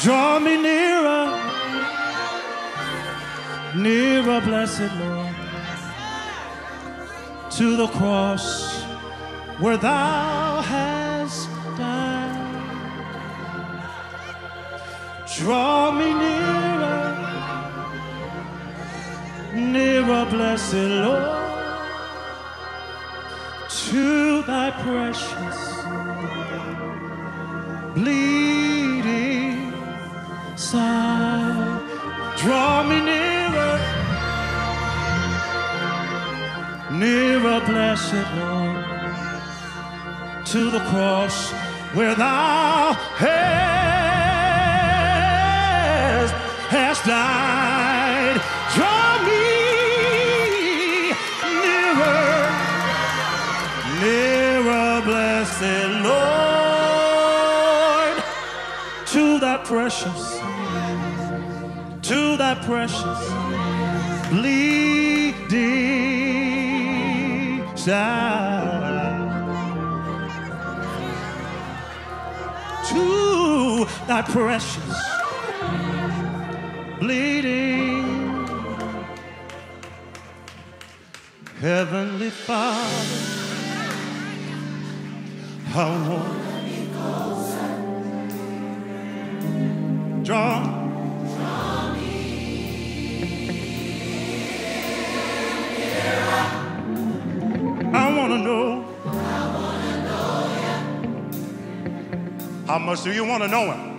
Draw me nearer, nearer, blessed Lord, to the cross where thou hast died. Draw me nearer, nearer, blessed Lord, to thy precious bleeding Draw me nearer, nearer, blessed Lord, to the cross where thou hast, hast died. Draw me nearer, nearer, blessed Lord, to that precious, to that precious bleeding side. To that precious bleeding Heavenly Father, I want draw. Draw me. I wanna know. I want to know. How much do you want to know him?